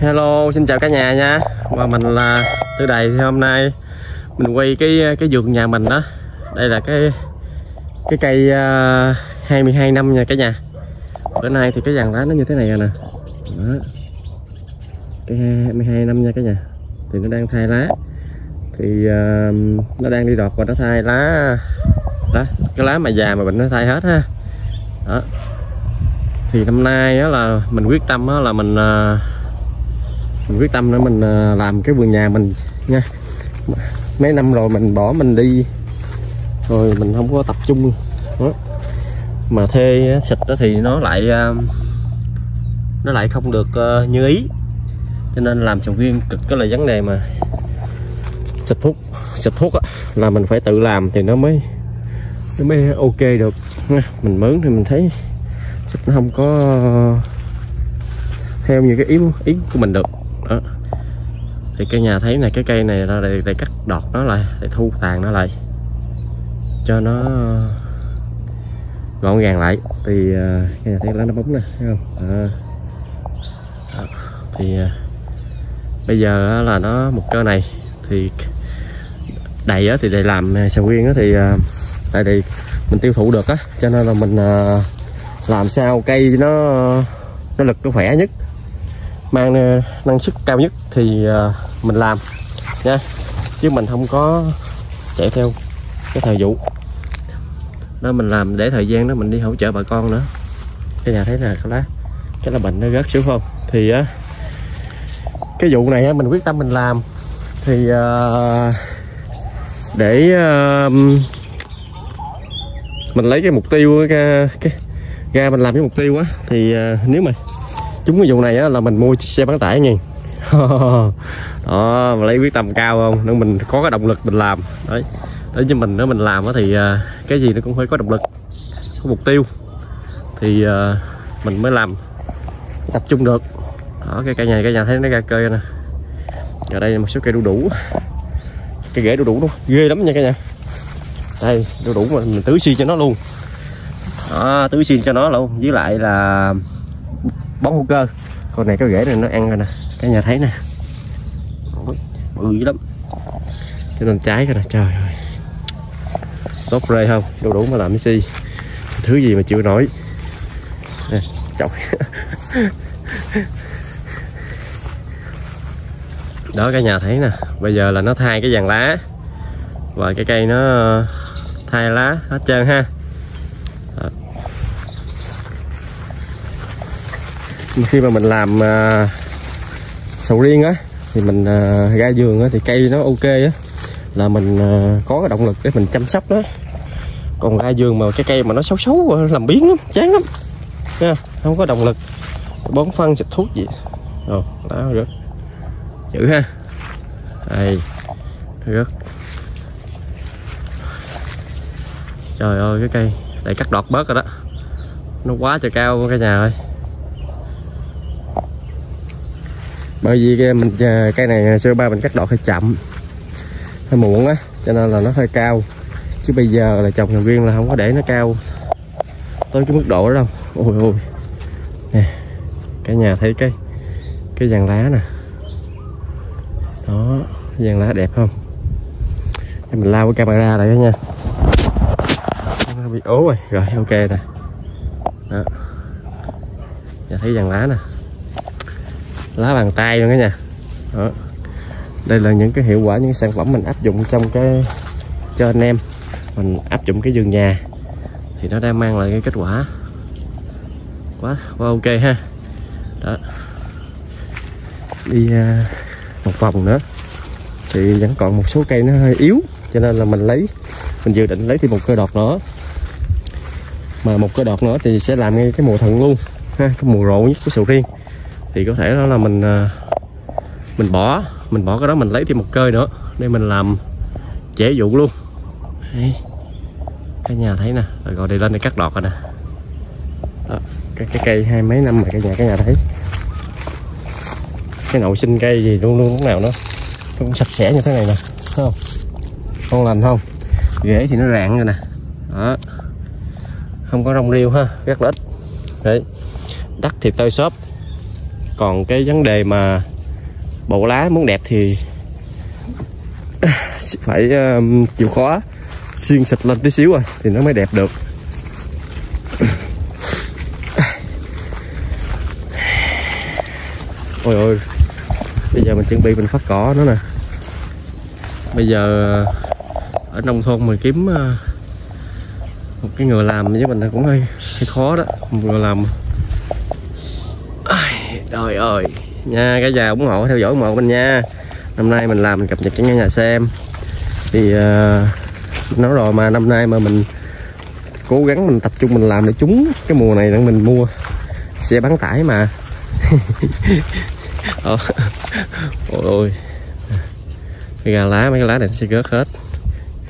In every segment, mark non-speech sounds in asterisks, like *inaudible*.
Hello, xin chào cả nhà nha. Và mình là Tư Đầy thì hôm nay mình quay cái cái vườn nhà mình đó. Đây là cái cái cây à, uh, 22 năm nha cả nhà. Bữa nay thì cái dàn lá nó như thế này rồi nè. Đó. Cây 22 năm nha cả nhà. Thì nó đang thay lá. Thì uh, nó đang đi đọt và nó thay lá. Đó Cái lá mà già mà bệnh nó thay hết ha. Đó. Thì năm nay đó là mình quyết tâm đó là mình uh, mình quyết tâm để mình à, làm cái vườn nhà mình nha. Mấy năm rồi mình bỏ mình đi rồi mình không có tập trung. Đó. mà thuê xịt đó thì nó lại à, nó lại không được à, như ý. Cho nên làm trồng viên cực cái là vấn đề mà xịt thuốc xịt thuốc á, là mình phải tự làm thì nó mới nó mới ok được. Mình mướn thì mình thấy xịt nó không có theo như cái ý ý của mình được đó thì cây nhà thấy này cái cây này ra để, để cắt đọt nó lại để thu tàn nó lại cho nó gọn gàng lại thì uh, nhà thấy lá nó bóng nè thấy không à. Đó. thì uh, bây giờ là nó một cơ này thì đầy á thì để làm sầu riêng á thì uh, tại vì mình tiêu thụ được á cho nên là mình uh, làm sao cây nó nó lực nó khỏe nhất mang ờ, năng suất cao nhất thì ờ, mình làm nha. Chứ mình không có chạy theo cái thời vụ. Đó mình làm để thời gian đó mình đi hỗ trợ bà con nữa. Cái nhà thấy là cái lá cái là bệnh nó rớt xuống không? Thì á cái vụ này mình quyết tâm mình làm. Thì để mình lấy cái mục tiêu cái, cái ra mình làm cái mục tiêu á thì nếu mà chúng cái vụ này á là mình mua chiếc xe bán tải nghe. *laughs* Đó mà lấy quyết tâm cao không? Nên mình có cái động lực mình làm. Đấy. Đối với mình nếu mình làm thì uh, cái gì nó cũng phải có động lực có mục tiêu. Thì uh, mình mới làm tập trung được. Đó cái cây này cây nhà thấy nó ra cây nè. Ở đây một số cây đu đủ. Cây rễ đu đủ luôn ghê lắm nha cả nhà. Đây đu đủ mà mình tưới xuyên cho nó luôn. Đó, tưới xuyên cho nó luôn. Với lại là bón hữu cơ. Con này có rễ này nó ăn rồi nè. Cả nhà thấy nè. Bự dữ lắm. Cho nên trái rồi nè trời ơi. Tốt rê không? Đủ đủ mà làm cái si thứ gì mà chịu nổi? Nè, chọc. Đó, cả nhà thấy nè. Bây giờ là nó thay cái dàn lá. Và cái cây nó ờ, thay lá hết trơn ha. Khi mà mình làm à, sầu riêng á thì mình à, ra vườn á thì cây nó ok á. Là mình à, có cái động lực để mình chăm sóc nó. Còn ra vườn mà cái cây mà nó xấu xấu làm biến lắm chán lắm. Nha không có động lực. Bón phân xịt thuốc gì. Rồi đá rớt. Chữ ha. Đây rớt. Trời ơi cái cây. Để cắt đọt bớt rồi đó. Nó quá trời cao cả nhà ơi. Bởi vì cái mình à, cây này à, xưa ba mình cắt đọt hơi chậm. Hơi muộn á, cho nên là nó hơi cao. Chứ bây giờ là trồng thành viên là không có để nó cao tới cái mức độ đó đâu. Ôi ôi. Nè, cả nhà thấy cái cái dàn lá nè. Đó, dàn lá đẹp không? Để mình lao cái camera lại đó nha. Nó bị ố rồi. Rồi, ok nè. Đó. Giờ thấy dàn lá nè lá bàn tay luôn cả nhà đó. Đây là những cái hiệu quả, những cái sản phẩm mình áp dụng trong cái, cho anh em. Mình áp dụng cái vườn nhà. Thì nó đang mang lại cái kết quả quá quá ok ha. Đó. Đi à, một vòng nữa. Thì vẫn còn một số cây nó hơi yếu, cho nên là mình lấy, mình dự định lấy thêm một cơ đọt nữa. Mà một cơ đọt nữa thì sẽ làm ngay cái mùa thuận luôn ha, cái mùa rộ nhất của sầu riêng thì có thể đó là mình à, mình bỏ mình bỏ cái đó mình lấy thêm một cơi nữa để mình làm chế vụ luôn. Đấy. cái nhà thấy nè rồi gọi đi lên để cắt đọt rồi nè. Đó. cái, cái cây hai mấy năm mà cái nhà cái nhà thấy. Cái nậu sinh cây gì luôn luôn lúc nào nó cũng sạch sẽ như thế này nè thấy không? Con lành không? Rễ thì nó rạn rồi nè. Đó. Không có rong riêu ha rất là ít. Đấy. Đất thì tơi xốp còn cái vấn đề mà bộ lá muốn đẹp thì *sighs* phải um, chịu khó xuyên xịt lên tí xíu rồi thì nó mới đẹp được. *sighs* Ôi ôi bây giờ mình chuẩn bị mình phát cỏ nữa nè. Bây giờ uh, ở nông thôn mình kiếm uh, một cái người làm với mình cũng hơi hơi khó đó một người làm trời ơi. Nha cả nhà ủng hộ theo dõi ủng hộ mình nha. Năm nay mình làm mình cập nhật cho cả nhà xem. Thì uh, nói rồi mà năm nay mà mình cố gắng mình tập trung mình làm để trúng cái mùa này để mình mua xe bán tải mà. *laughs* Ờ. Ôi ôi. Cái gà lá mấy cái lá này nó sẽ gớt hết.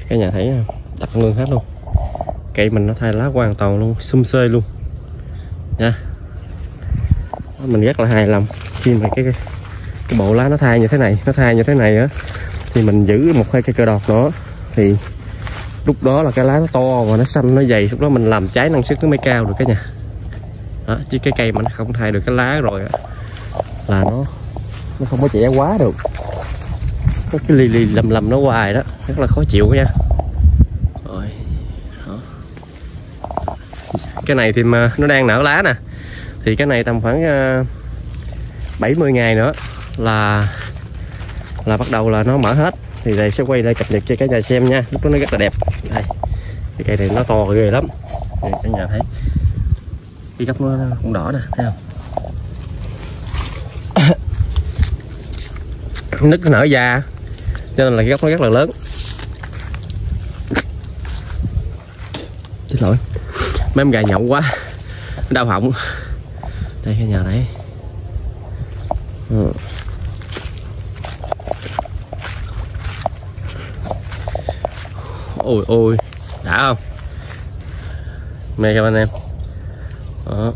Cái nhà thấy không? Tập luôn hết luôn. Cây mình nó thay lá hoàn toàn luôn xum xơi luôn. Nha mình rất là hài lòng khi mà cái, cái cái bộ lá nó thay như thế này nó thay như thế này á. Thì mình giữ một hai cây cờ đọt nữa thì lúc đó là cái lá nó to và nó xanh nó dày. Lúc đó mình làm trái năng suất nó mới cao được cái nhà đó, chứ cái cây mà nó không thay được cái lá rồi á là nó nó không có trẻ quá được. Có cái lì lì lầm lầm nó hoài đó. Rất là khó chịu nha. Rồi đó. cái này thì mà nó đang nở lá nè thì cái này tầm khoảng ờ, 70 ngày nữa là là bắt đầu là nó mở hết. Thì đây sẽ quay lại cập nhật cho cả nhà xem nha. Lúc đó nó rất là đẹp. Đây cái cây này nó to ghê lắm. Đây, cả nhà thấy. Cái gốc nó cũng đỏ nè thấy không? *coughs* Nứt nó nở ra cho nên là cái gốc nó rất là lớn. Xin lỗi. Mấy em gà nhậu quá đau họng đây, cái nhà đấy ừ. ôi ôi, đã không? Mê cho anh em. Đó.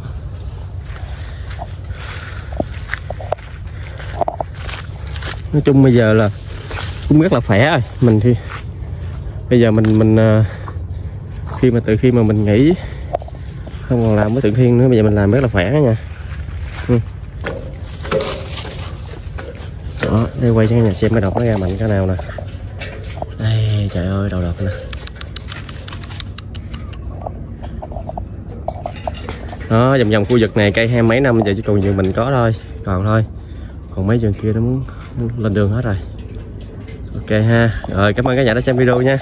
Nói chung bây giờ là cũng rất là khỏe rồi mình thì bây giờ mình mình ờ, khi mà từ khi mà mình nghỉ, không còn làm với tự thiên nữa, bây giờ mình làm rất là khỏe nha ừ. đó đây quay cho nhà xem cái độc nó ra mạnh cái nào nè. Đây trời ơi, đầu độc nè. Đó, vòng vòng khu vực này cây hai mấy năm giờ chỉ còn nhiều mình có thôi, còn thôi. Còn mấy vườn kia nó muốn lên đường hết rồi. Ok ha. Rồi, cảm ơn các nhà đã xem video nha.